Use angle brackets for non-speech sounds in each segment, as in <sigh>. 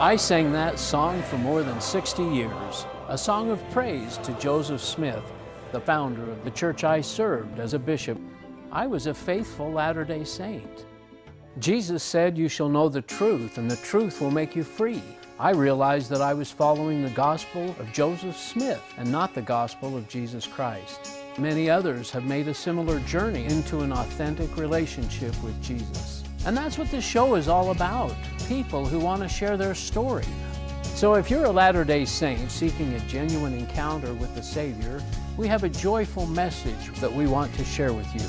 I sang that song for more than 60 years, a song of praise to Joseph Smith, the founder of the church I served as a bishop. I was a faithful Latter day Saint. Jesus said, You shall know the truth, and the truth will make you free. I realized that I was following the gospel of Joseph Smith and not the gospel of Jesus Christ. Many others have made a similar journey into an authentic relationship with Jesus. And that's what this show is all about people who want to share their story. So if you're a Latter day Saint seeking a genuine encounter with the Savior, we have a joyful message that we want to share with you.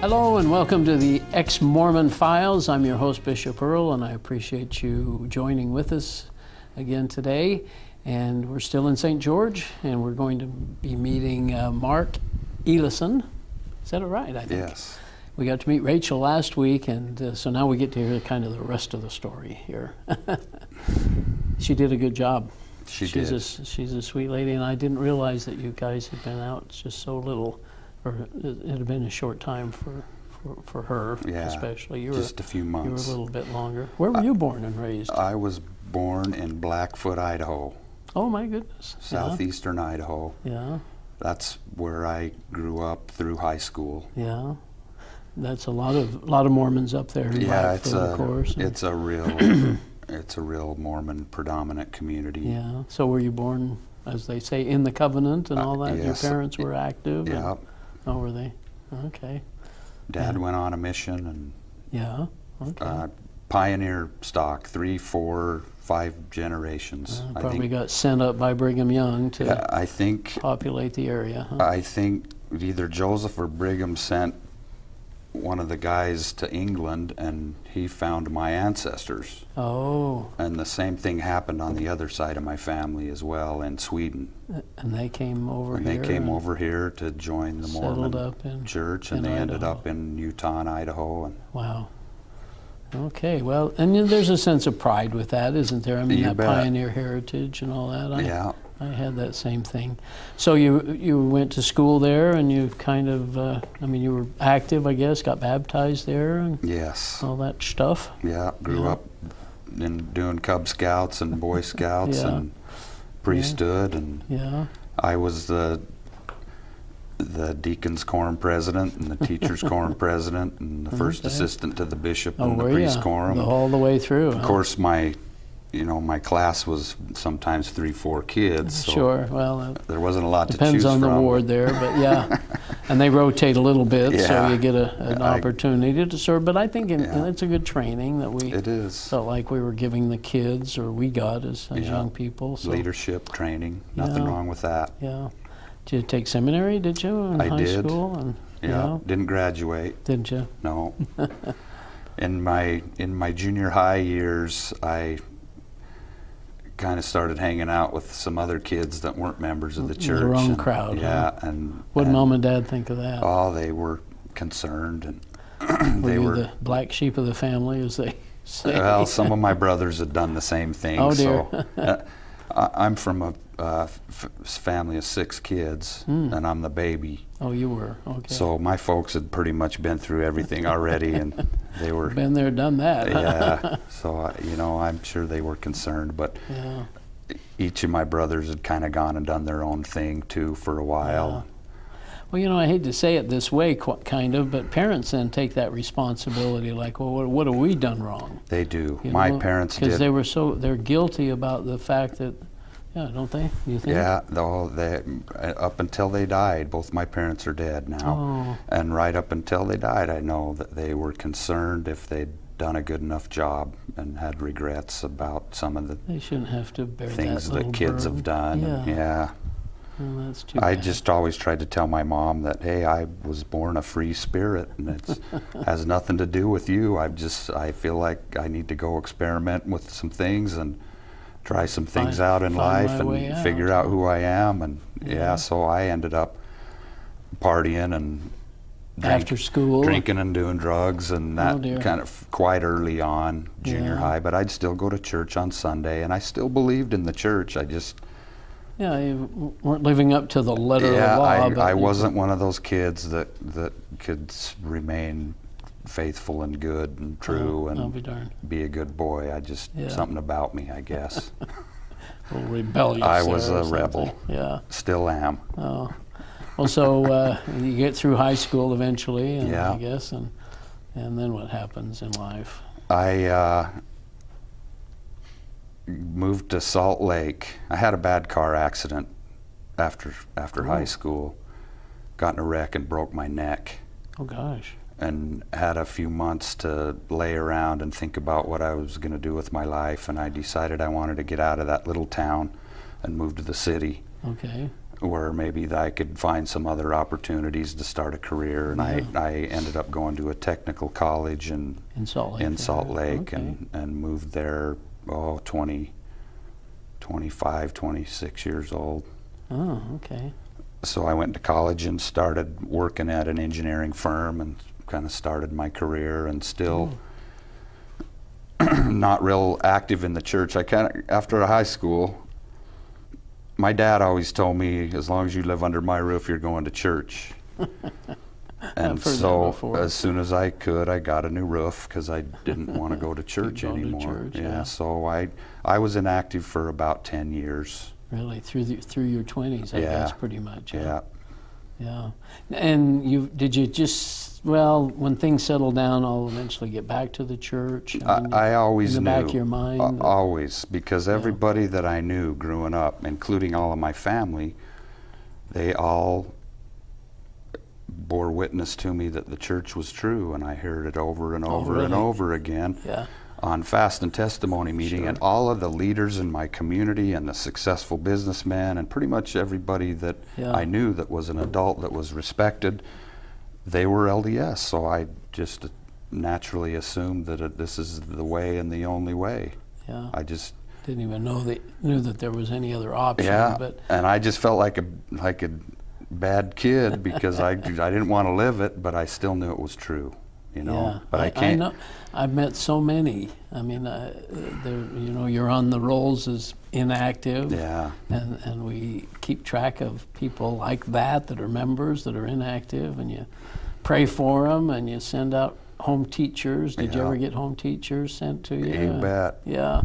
Hello and welcome to the Ex Mormon Files. I'm your host, Bishop Earl, and I appreciate you joining with us again today. And we're still in St. George, and we're going to be meeting uh, Mark Elison. Is that right? I think. Yes. We got to meet Rachel last week, and uh, so now we get to hear kind of the rest of the story here. <laughs> she did a good job. She she's did. A, she's a sweet lady, and I didn't realize that you guys had been out just so little, or it, it had been a short time for, for, for her, Yeah, especially. You just were, a few months. You were a little bit longer. Where were you born and raised? I was born in Blackfoot, Idaho, oh my goodness. Yeah, southeastern Idaho. Yeah, That's where I grew up through high school. yeah. That's a lot of lot of Mormons up there yeah, it's a of course. it's a real <clears throat> it's a real Mormon predominant community. Yeah. So were you born, as they say, in the covenant and Uh, all that? yes. Your parents were active? and- Yeah. oh, were they? Okay. Dad Yeah. went on a mission and Yeah. Okay. uh, pioneer stock, three, four, five generations. Uh, probably think. got sent up by Brigham Young to Yeah, I think populate the area. Huh? I think either Joseph or Brigham sent one of the guys to England and he found my ancestors. oh, And the same thing happened on the other side of my family as well in Sweden. and they came over And here. they came and over here to join the Mormon up in. church and they ended up in Utah and Idaho. And Wow. Okay. Well, and there's a sense of pride with that, isn't there? I mean, You that bet. pioneer heritage and all that. I, yeah, I had that same thing. So you you went to school there, and you kind of, uh, I mean, you were active, I guess. Got baptized there, and yes, all that stuff. yeah. Grew Yeah. up in doing Cub Scouts and Boy <laughs> Scouts Yeah. and priesthood and Yeah. I was the the deacon's quorum president and the teacher's quorum <laughs> president and the first Okay. assistant to the bishop Oh, and the priest quorum. All the way through. of huh? course, my you know my class was sometimes three, four kids. So Sure. Well, it There wasn't a lot to choose from. depends on the ward there, but yeah. <laughs> and they rotate a little bit, so you get a, an I- opportunity to serve. But I think in, Yeah. it's a good training that we It is felt like we were giving the kids, or we got as, as Yeah. young people. So, leadership training. Nothing Yeah. wrong with that. Yeah. Did you take seminary? Did you in I high did. school? And Yeah, didn't graduate. Didn't you? No. <laughs> in my in my junior high years, I kind of started hanging out with some other kids that weren't members of the church. wrong and- crowd, Yeah, huh? and What and, mom and dad think of that? Oh, they were concerned, and <clears throat> were they you were. the black sheep of the family, as they <laughs> say? Well, some of my brothers had done the same thing. Oh, dear. So, uh, I'm from a uh, f- family of six kids, Hmm. and I'm the baby. oh, you were. Okay. So my folks had pretty much been through everything already, and <laughs> they were. Been there, done that. yeah. <laughs> So I- you know, I'm sure they were concerned, but yeah. each of my brothers had kind of gone and done their own thing too for a while. Well, you know, I hate to say it this way, qu- kind of, but parents then take that responsibility. Like, well, what, what have we done wrong? They do. You my know? parents because they were so they're guilty about the fact that, yeah, don't they? You think? yeah, though they uh, up until they died, both my parents are dead now, Oh, and right up until they died, I know that they were concerned if they'd done a good enough job and had regrets about some of the they shouldn't have to bear things that that kids burden. have done. Yeah. yeah. Well, that's too I bad. just always tried to tell my mom that hey, I was born a free spirit, and it <laughs> has nothing to do with you. I just I feel like I need to go experiment with some things and try some things Find- out in life and out. figure out who I am. And yeah. Yeah. so I ended up partying and drink- After school. drinking and doing drugs, and Oh, that dear. kind of quite early on, junior Yeah. high. But I'd still go to church on Sunday, and I still believed in the church. I just Yeah, you w- weren't living up to the letter yeah, of the law. I, I wasn't one of those kids that that could remain faithful and good and true Oh, and be be a good boy. I just Yeah. something about me, I <laughs> guess. A little rebellious. I was a something. rebel. Yeah. Still am. Oh. Well, so uh, <laughs> you get through high school eventually, and Yeah. I guess, and and then what happens in life? I uh, moved to Salt Lake. I had a bad car accident after after high Oh. school. Got in a wreck and broke my neck. Oh gosh. And had a few months to lay around and think about what I was going to do with my life. And I decided I wanted to get out of that little town and move to the city Okay. where maybe I could find some other opportunities to start a career. And I, I ended up going to a technical college in, In Salt Lake. in Salt. Lake Okay. and, and moved there, oh, 20, 25, 26 years old. Oh, okay. So I went to college and started working at an engineering firm and kind of started my career and still hmm. <clears throat> not real active in the church. I kind of after high school, my dad always told me, as long as you live under my roof, you're going to church. <laughs> and I've heard that so as soon as I could, I got a new roof because I didn't <laughs> want to go to church go to anymore. church, yeah, yeah. so I I was inactive for about ten years. Really, through the, through your twenties, I Yeah. guess, pretty much. Yeah. Yeah. And you did you just well when things settle down, I'll eventually get back to the church. I, I always in the knew. back of your mind. that- always, because everybody that I knew growing up, including all of my family, they all bore witness to me that the church was true, and I heard it over and over and Oh, really? over again yeah. On fast and testimony meeting, and all of the leaders in my community and the successful businessmen and pretty much everybody that Yeah. I knew that was an adult that was respected, they were LDS. So I just naturally assumed that it, this is the way and the only way. Yeah. I just Didn't even know that knew that there was any other option. yeah, But and I just felt like a like a bad kid because I I didn't want to live it, but I still knew it was true. You know, yeah, but I, can't. know. I've met so many. I mean, uh. You know, you're on the rolls as inactive. Yeah. And and we keep track of people like that that are members that are inactive, and you pray for them, and you send out home teachers. Did you ever get home teachers sent to you? You bet. Yeah.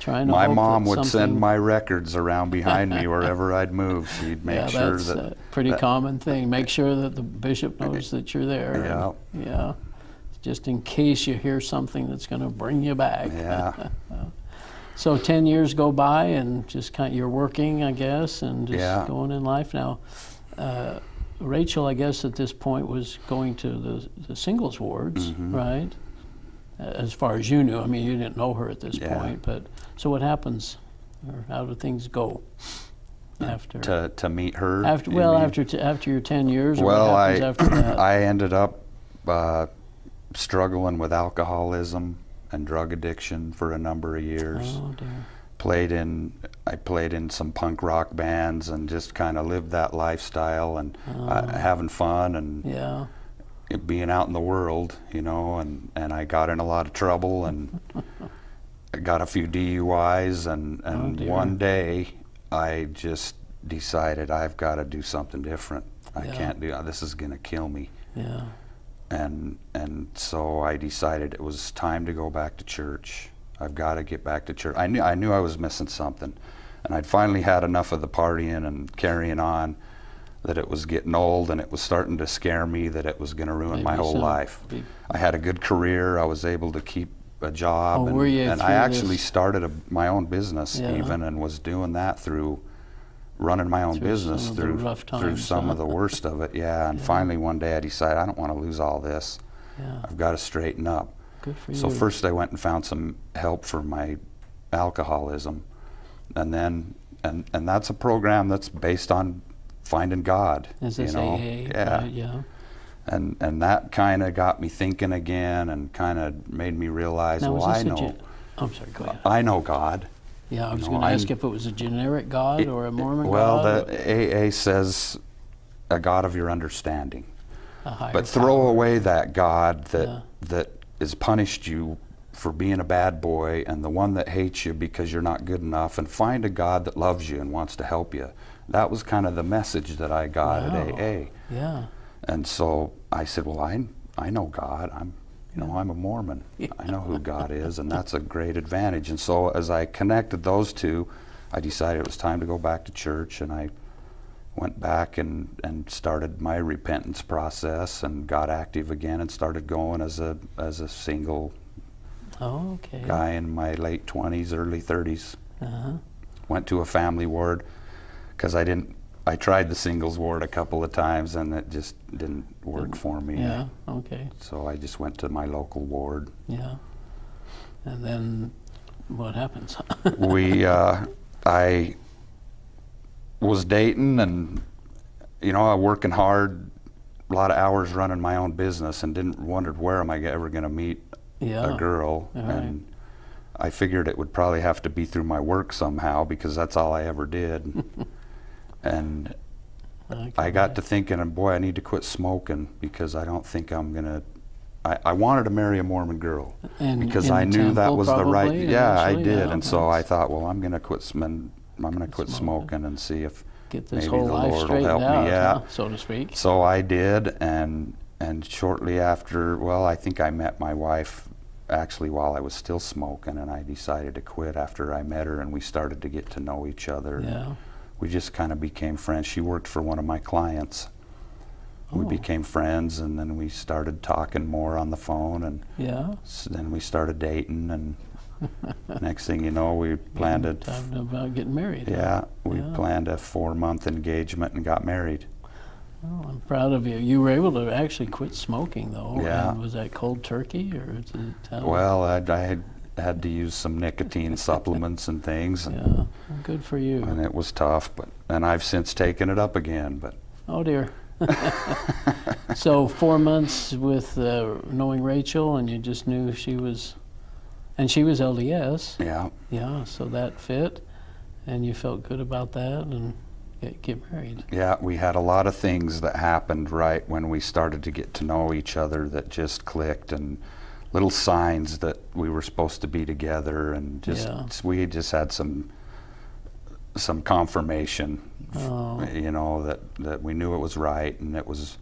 Trying to My mom would send my records around behind me wherever I'd move. <laughs> She'd make yeah, sure that's that a pretty that- common thing. Make sure that the bishop <laughs> knows that you're there. Yeah. and- yeah. Just in case you hear something that's going to bring you back. Yeah. <laughs> So ten years go by, and just kind of, you're working, I guess, and just Yeah. going in life now. Uh, Rachel, I guess at this point was going to the, the singles wards, Mm-hmm. right? Uh, As far as you knew, I mean, you didn't know her at this Yeah. point, but so what happens, or how do things go after? to to meet her. After well, after t- after your ten years, or well, what I after <clears throat> that? I ended up uh, struggling with alcoholism and drug addiction for a number of years. oh dear. Played in I played in some punk rock bands and just kind of lived that lifestyle and uh, having fun and Yeah. being out in the world, you know, and, and I got in a lot of trouble and <laughs> got a few DUIs and, and dear. one day I just decided I've got to do something different. I Yeah. can't do this is going to kill me. Yeah. And and so I decided it was time to go back to church. I've got to get back to church. I knew I knew I was missing something. And I'd finally had enough of the partying and carrying on that it was getting old and it was starting to scare me that it was going to ruin my whole some life. I had a good career. I was able to keep a job Oh, and, were you and I actually this- started a, my own business Yeah. even and was doing that through running my own Through business oh, the through rough through some of the worst of it. Yeah, and finally one day I decided I don't want to lose all this. Yeah. I've got to straighten up. Good for So you. first I went and found some help for my alcoholism, and then and and that's a program that's based on finding God. Is you this know? AA? Yeah. Right, yeah. And and that kind of got me thinking again, and kind of made me realize, Now, well, I know, I'm sorry. Go ahead. I know God. Yeah, I was going to ask if it was a generic God or a Mormon well, God. Well, the AA says a God of your understanding. or a higher But throw power. away that God that Yeah. that has punished you for being a bad boy and the one that hates you because you're not good enough and find a God that loves you and wants to help you. That was kind of the message that I got Wow. at AA. Yeah. And so I said, "Well, I I know God. I'm you know, I'm a Mormon. <laughs> I know who God is, and that's a great advantage. And so as I connected those two, I decided it was time to go back to church, and I went back and, and started my repentance process and got active again and started going as a as a single Oh, okay. guy in my late 20s, early 30s. Uh-huh. Went to a family ward because I didn't. I tried the singles ward a couple of times and it just didn't work for me. Yeah, okay. So I just went to my local ward. Yeah. And then what happens? <laughs> we, uh, I was dating and, you know, I working hard, a lot of hours running my own business and didn't wondered where am I ever going to meet yeah. a girl. All right. And I figured it would probably have to be through my work somehow because that's all I ever did. <laughs> and Okay. I got to thinking, and boy, I need to quit smoking because I don't think I'm gonna. I, I wanted to marry a Mormon girl And because I knew that was the right. Yeah, I did, Yeah, and so I thought, well, I'm gonna quit smoking. I'm gonna quit Smoking. smoking and see if maybe whole the life Lord will help me, yeah. huh, so to speak. So I did, and and shortly after, well, I think I met my wife actually while I was still smoking, and I decided to quit after I met her, and we started to get to know each other. Yeah. We just kind of became friends. She worked for one of my clients. We Oh. became friends, and then we started talking more on the phone, and Yeah. s- then we started dating, and <laughs> next thing you know, we planned it. Time about getting married. huh? Yeah, we Yeah. planned a four-month engagement and got married. Oh, I'm proud of you. You were able to actually quit smoking, though. Yeah. And was that cold turkey, or is it? how- Well, I, I had, had to use some nicotine <laughs> supplements and things, and, Yeah. Well, good for you. and it was tough. But and I've since taken it up again. But Oh dear. <laughs> so four months with uh, knowing Rachel, and you just knew she was, and she was LDS. yeah, Yeah. So that fit, and you felt good about that, and get, get married. yeah, we had a lot of things that happened right when we started to get to know each other that just clicked, and little signs that we were supposed to be together, and just Yeah. we just had some some confirmation, Oh. you know, that that we knew it was right, and it was.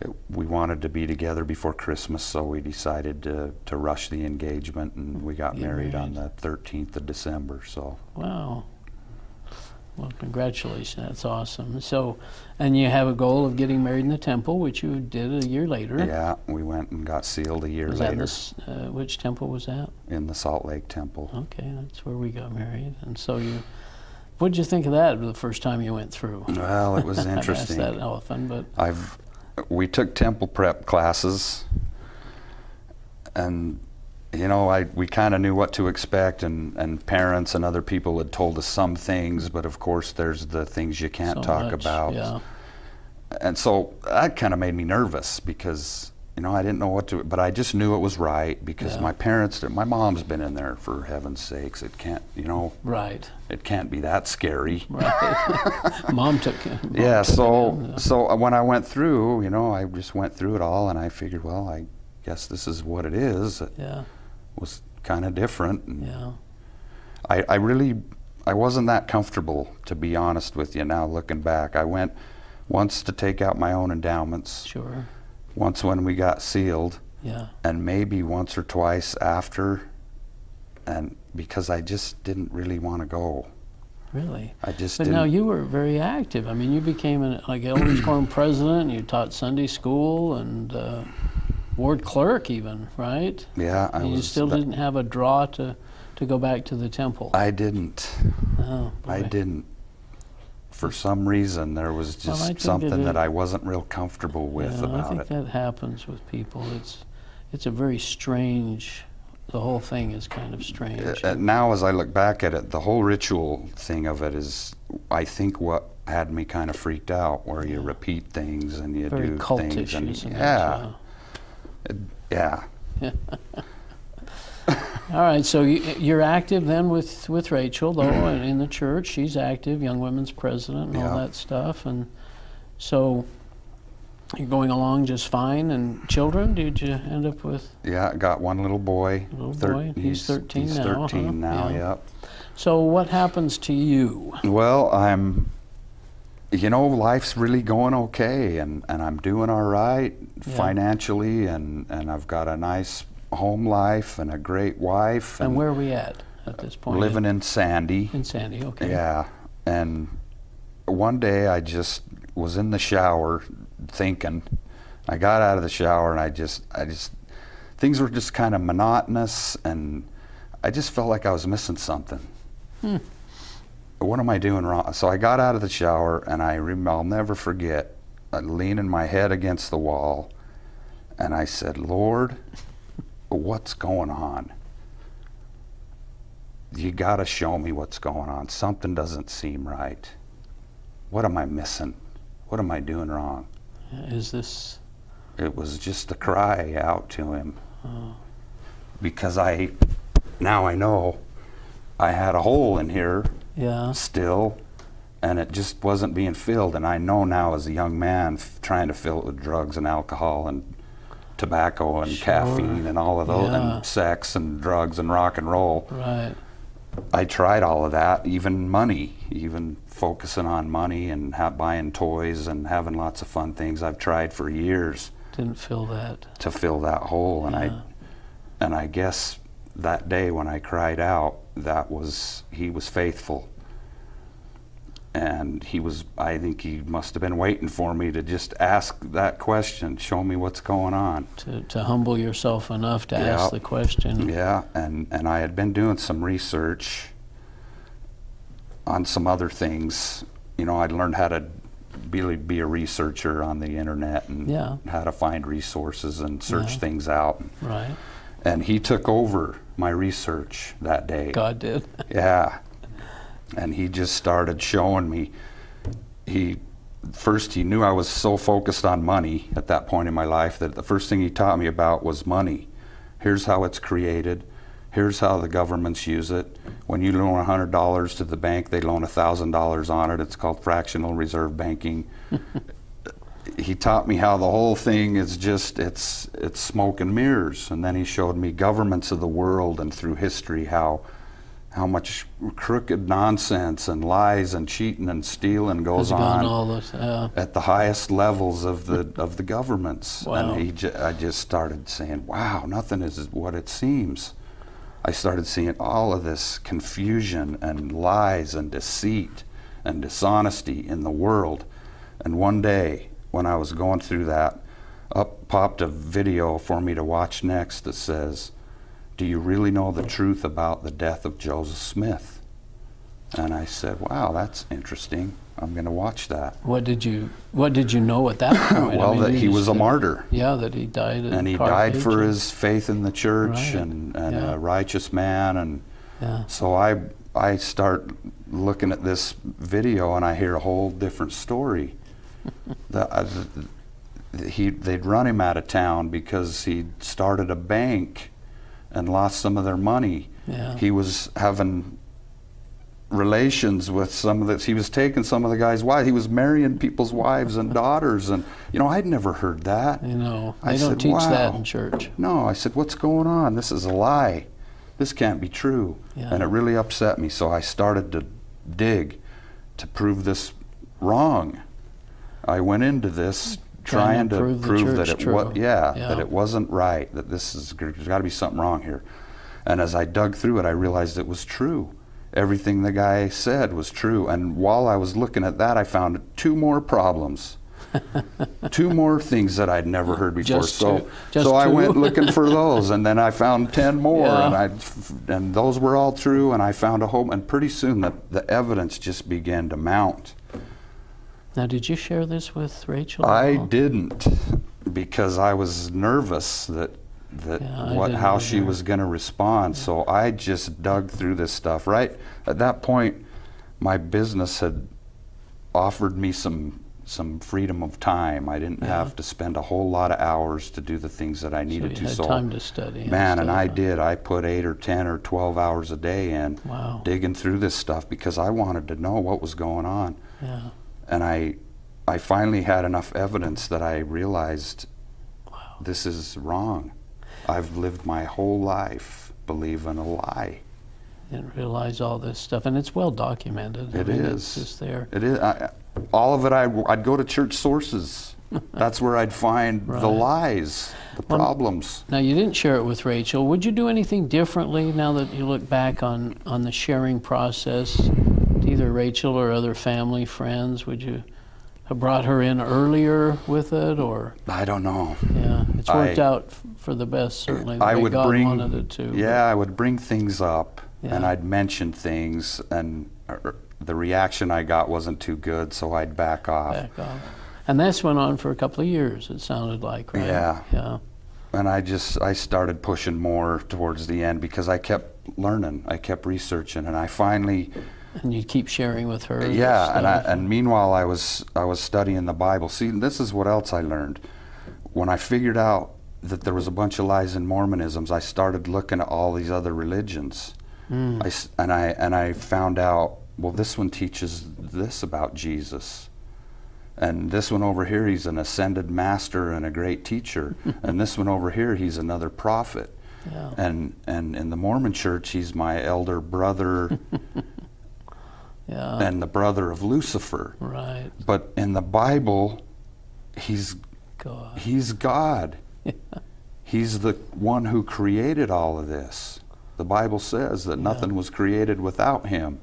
It, we wanted to be together before Christmas, so we decided to, to rush the engagement, and we got Get married, on the 13th of December. So Wow. Well, congratulations. That's awesome. So, and you have a goal of getting married in the temple, which you did a year later. yeah, we went and got sealed a year Was that later this? Uh, which temple was that? in the Salt Lake Temple. Okay, that's where we got married. And so you, what did you think of that the first time you went through? Well, it was <laughs> I interesting. that often, but I've we took temple prep classes, and you know, I we kind of knew what to expect, and and parents and other people had told us some things, but of course, there's the things you can't so talk much, about, Yeah. and so that kind of made me nervous because. You know, I didn't know what to, but I just knew it was right because Yeah. my parents, my mom's been in there for heaven's sakes. It can't, you know, Right. it can't be that scary. Right. <laughs> Mom took. Mom yeah took so in, yeah. so uh, when i went through you know i just went through it all and i figured well i guess this is what it is Yeah. Was kind of different and Yeah. I, I really i wasn't that comfortable to be honest with you now looking back i went once to take out my own endowments Sure. once when we got sealed Yeah. and maybe once or twice after and because i just didn't really want to go Really. i just But didn't now you were very active. I mean, you became an like elders quorum president. You taught Sunday school and uh, ward clerk, even right. yeah i you was still that- didn't have a draw to to go back to the temple. i didn't oh, I boy. didn't. For some reason, there was just think something that that I wasn't real comfortable with Yeah, about it. I think it. that happens with people. It's it's a very strange. The whole thing is kind of strange. Uh, uh, now, as I look back at it, the whole ritual thing of it is, I think, what had me kind of freaked out, where you repeat things and you very do cultish, things, and isn't it? yeah, it- yeah, <laughs> All right, so you, you're active then with, with Rachel, though, <clears throat> and in the church. She's active, Young Women's President, and all that stuff. And so you're going along just fine. And children, did you end up with? yeah. I got one little boy. Little thir- boy, he's 13 he's now, huh? 13 now. Yeah. Yep. So what happens to you? Well, I'm you know, life's really going okay, and, and I'm doing all right Yeah. financially, and, and I've got a nice home life and a great wife. And where are we at at this point? living in Sandy. in Sandy. Okay. Yeah, and one day I just was in the shower thinking. I got out of the shower and I just, I just, things were just kind of monotonous, and I just felt like I was missing something. Hmm. What am I doing wrong? So I got out of the shower and I, I'll never forget, Uh, leaning my head against the wall, and I said, "Lord, what's going on?" you got to show me what's going on. Something doesn't seem right. What am I missing? What am I doing wrong? Is this? It was just a cry out to him Oh, because I, now I know, I had a hole in here yeah. still, and it just wasn't being filled. And I know now, as a young man, f- trying to fill it with drugs and alcohol and tobacco and Sure. caffeine and all of those, Yeah. and sex and drugs and rock and roll. Right. I tried all of that, even money, even focusing on money and ha- buying toys and having lots of fun things. I've tried for years Didn't fill that. to fill that hole, and Yeah. I, and I guess that day when I cried out, that was he was faithful, and he was. I think he must have been waiting for me to just ask that question, show me what's going on. To, to humble yourself enough to Yeah. ask the question. Yeah, and, and I had been doing some research on some other things. You know, I'd learned how to really be a researcher on the internet and Yeah. how to find resources and search Yeah. things out. Right. And he took over my research that day. God did. <laughs> Yeah. And he just started showing me. He first he knew I was so focused on money at that point in my life that the first thing he taught me about was money. Here's how it's created. Here's how the governments use it. When you loan $100 to the bank, they loan $1,000 on it. It's called fractional reserve banking. <laughs> he taught me how the whole thing is just it's it's smoke and mirrors and then he showed me governments of the world and through history how how much crooked nonsense and lies and cheating and stealing goes on. Yeah. at the highest levels of the of the governments Wow. and ju- I just started saying wow nothing is what it seems I started seeing all of this confusion and lies and deceit and dishonesty in the world and one day when I was going through that up popped a video for me to watch next that says do you really know the truth about the death of Joseph Smith and I said wow that's interesting I'm going to watch that What did you What did you know at that point? I <laughs> well, mean, that he was a martyr, Yeah, that he died. And he Carthage died for and- his faith in the church Right, and, and yeah. a righteous man. And Yeah. so I I start looking at this video, and I hear a whole different story. <laughs> the, uh, the, he they'd run him out of town because he started a bank and lost some of their money. Yeah. He was having relations with some of the he was taking some of the guys' wives. He was marrying people's wives and <laughs> daughters and you know, I'd never heard that. You know, I don't said, teach that in church. No, I said, What's going on? This is a lie. This can't be true. Yeah. And it really upset me. So I started to dig to prove this wrong. I went into this Trying trying, to to prove prove that it was yeah, yeah, that it wasn't right, that this is there's got to be something wrong here. And as I dug through it, I realized it was true. Everything the guy said was true. And while I was looking at that, I found two more problems. <laughs> two more things that I'd never heard before. Just so, two- so I went <laughs> looking for those, and then I found ten more, Yeah. and I, and those were all true. And I found a home, and pretty soon the, the evidence just began to mount. Now, did you share this with Rachel? I didn't because I was nervous that that Yeah, what how she was going to respond. So I just dug through this stuff. Right at that point, my business had offered me some some freedom of time. I didn't Yeah. have to spend a whole lot of hours to do the things that I needed So you to. had so time to study. man, and stuff, I did. I put eight or ten or twelve hours a day in Wow. digging through this stuff because I wanted to know what was going on Yeah. And I, I finally had enough evidence that I realized Wow. this is wrong. I've lived my whole life believing a lie. Didn't realize all this stuff, and it's well documented. I mean, is. It's just there. It is. I, all of it, I, would go to church sources. <laughs> That's where I'd find right. the lies, the well, problems. Now, you didn't share it with Rachel. Would you do anything differently now that you look back on, on the sharing process either Rachel or other family, friends? Would you have brought her in earlier with it, or? I don't know. Yeah, it's worked I, out for the best, certainly. The I would God bring, wanted it to. Yeah, I would bring things up, yeah. and I'd mention things, and uh, the reaction I got wasn't too good, so I'd back off. Back off. And this went on for a couple of years, it sounded like, right? Yeah. Yeah. And I just, I started pushing more towards the end because I kept learning, I kept researching, and I finally. And you keep sharing with her. Yeah, and I, and meanwhile I was I was studying the Bible. See, this is what else I learned. When I figured out that there was a bunch of lies in Mormonisms, I started looking at all these other religions, mm. I, and I and I found out well, this one teaches this about Jesus. And this one over here, he's an ascended master and a great teacher. <laughs> and this one over here, he's another prophet. Yeah. And and in the Mormon church, he's my elder brother <laughs> yeah. and the brother of Lucifer. Right. But in the Bible, he's God. He's God. <laughs> He's the one who created all of this. The Bible says that yeah. nothing was created without him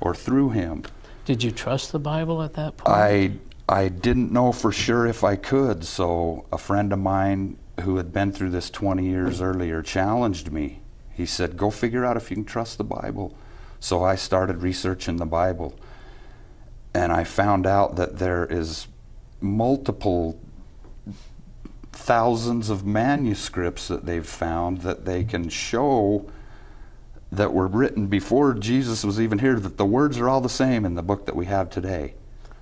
or through him. Did you trust the Bible at that point? I I didn't know for sure if I could, so a friend of mine who had been through this 20 years earlier challenged me. He said, "Go figure out if you can trust the Bible." So I started researching the Bible. And I found out that there is multiple thousands of manuscripts that they've found that they can show that were written before Jesus was even here, that the words are all the same in the book that we have today.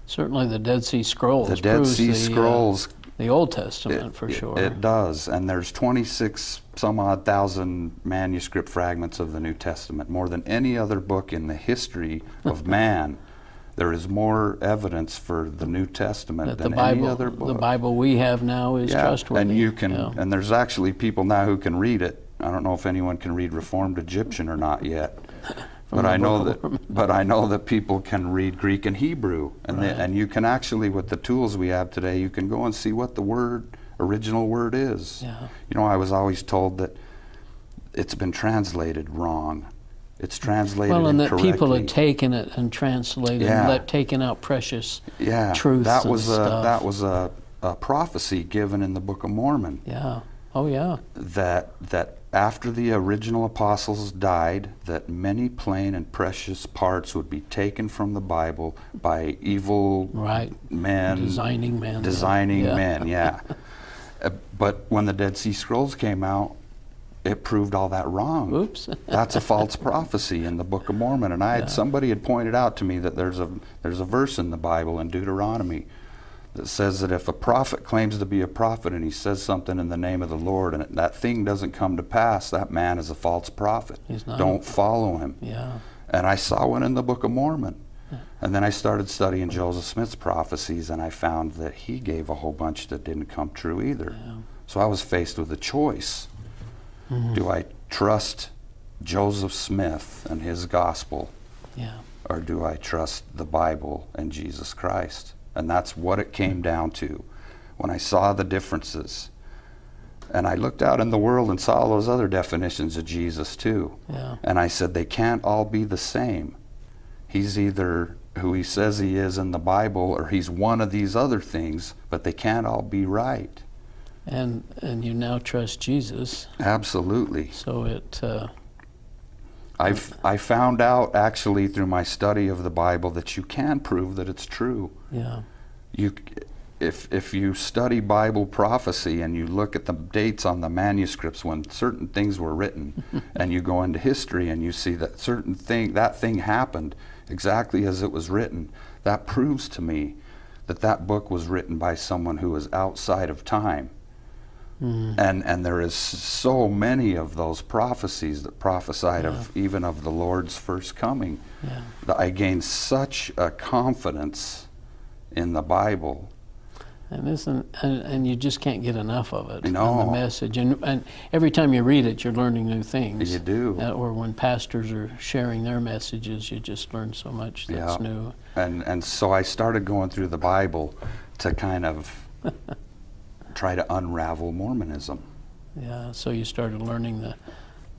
Certainly, the Dead Sea Scrolls. The Dead Sea the, uh, Scrolls. Uh, the Old Testament, it, for sure. It does, and there's 26 some odd thousand manuscript fragments of the New Testament, more than any other book in the history of <laughs> man. There is more evidence for the New Testament that than the Bible, any other book. The Bible we have now is yeah, trustworthy. and you can, yeah. and there's actually people now who can read it I don't know if anyone can read Reformed Egyptian or not yet. <laughs> but I know that <laughs> but I know that people can read Greek and Hebrew and right. they, and you can actually with the tools we have today you can go and see what the word original word is. Yeah. You know I was always told that it's been translated wrong. It's translated well, and that people had taken it and translated, yeah. and let, taken out precious yeah. truths. That was a stuff. that was a, a prophecy given in the Book of Mormon. Yeah. Oh yeah. That that after the original apostles died, that many plain and precious parts would be taken from the Bible by evil right. men, designing men, designing yeah. men. <laughs> Yeah. uh, but when the Dead Sea Scrolls came out, it proved all that wrong. Oops. <laughs> That's a false prophecy in the Book of Mormon, and I had yeah. somebody had pointed out to me that there's a there's a verse in the Bible in Deuteronomy that says that if a prophet claims to be a prophet and he says something in the name of the Lord and that thing doesn't come to pass, that man is a false prophet. Don't follow him. Yeah. And I saw one in the Book of Mormon. Yeah. And then I started studying Joseph Smith's prophecies and I found that he gave a whole bunch that didn't come true either. Yeah. So I was faced with a choice. Mm-hmm. Do I trust Joseph Smith and his gospel? Yeah. Or do I trust the Bible and Jesus Christ? And that's what it came down to when I saw the differences. And I looked out in the world and saw all those other definitions of Jesus too. Yeah. And I said, they can't all be the same. He's either who he says he is in the Bible or he's one of these other things, but they can't all be right. And and you now trust Jesus. Absolutely. So it uh, I've I found out actually through my study of the Bible that you can prove that it's true. Yeah. You if if you study Bible prophecy and you look at the dates on the manuscripts when certain things were written <laughs> and you go into history and you see that certain thing that thing happened exactly as it was written, that proves to me that that book was written by someone who was outside of time Mm. And and there is so many of those prophecies that prophesied yeah. of even of the Lord's first coming. Yeah. That I gained such a confidence in the Bible And isn't and, and you just can't get enough of it. No. And the message, and and every time you read it, you're learning new things. You do. Uh, or when pastors are sharing their messages, you just learn so much that's Yeah. new. And and so I started going through the Bible to kind of <laughs> try to unravel Mormonism. Yeah. So you started learning the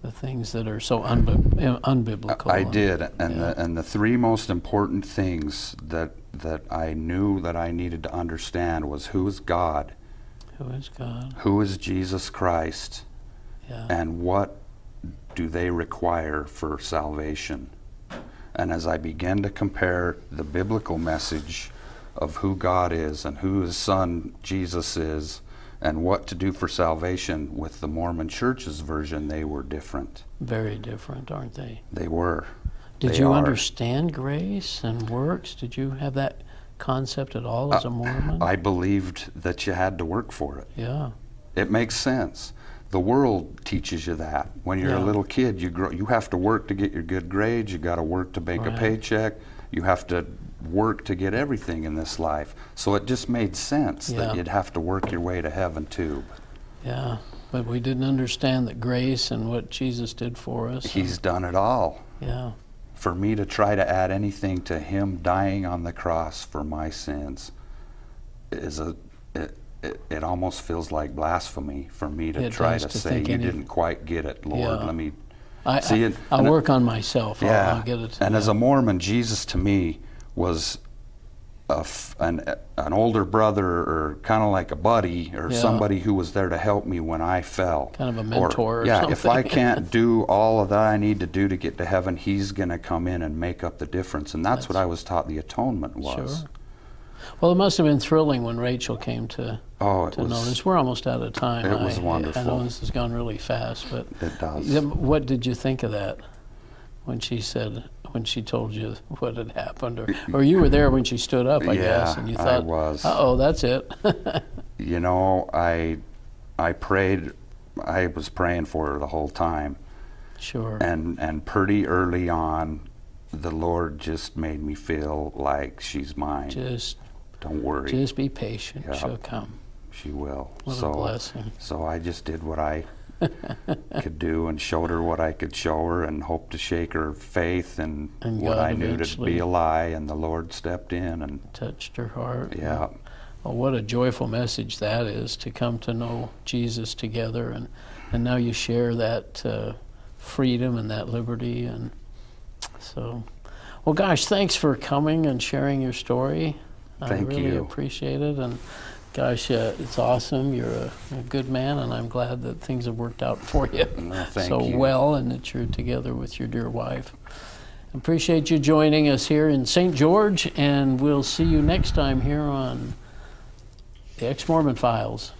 the things that are so unbi- uh, unbiblical. I and- did, and yeah. the and the three most important things that that I knew that I needed to understand was who is God, Who is God? who is Jesus Christ, Yeah. and what do they require for salvation. And as I began to compare the biblical message of who God is and who His Son Jesus is, and what to do for salvation with the Mormon Church's version, they were different. Very different, aren't they? They were. Did They you are. understand grace and works? Did you have that concept at all as a Mormon? Uh, I believed that you had to work for it. yeah. It makes sense. The world teaches you that. When you're Yeah. a little kid, you grow. You have to work to get your good grades. You got to work to make Right. a paycheck. You have to work to get everything in this life. So it just made sense Yeah. that you'd have to work your way to heaven too. Yeah. But we didn't understand that grace and what Jesus did for us. He's done it all. yeah. For me to try to add anything to Him dying on the cross for my sins is a. It, it, it almost feels like blasphemy for me to It try to, to say you any- didn't quite get it, Lord. Yeah. Let me I, See, I, and- I'll and- work on myself. I'll, Yeah, I'll get it. and as a Mormon, Jesus to me was a f- an, an older brother or kind of like a buddy or Yeah. somebody who was there to help me when I fell. Kind of a mentor or yeah, if I can't <laughs> do all of that I need to do to get to heaven, He's going to come in and make up the difference. And that's, what I was taught the atonement was. Sure. Well, it must have been thrilling when Rachel came to, Oh, it to was. this. We're almost out of time. It was I, I wonderful. know this has gone really fast, but It does. But What did you think of that when she said when she told you <laughs> what had happened, or or you were there when she stood up, I guess, and you I thought, was. "Uh oh, that's it." <laughs> You know, I I prayed. I was praying for her the whole time. sure. and and pretty early on the lord just made me feel like she's mine just don't worry just be patient. Yeah. She'll come. she will What so a blessing. so i just did what i <laughs> could do and showed her what i could show her and hoped to shake her faith and, And what i knew to be a lie and the lord stepped in and Touched her heart. yeah Oh, what a joyful message that is to come to know Jesus together, and and now you share that uh, freedom and that liberty, and so. Well, gosh, thanks for coming and sharing your story. I really you. appreciate it, and gosh, uh, it's awesome. You're a, a good man, and I'm glad that things have worked out for you <laughs> Well, so you. well, and that you're together with your dear wife. Appreciate you joining us here in St. George, and we'll see you next time here on the Ex Mormon Files.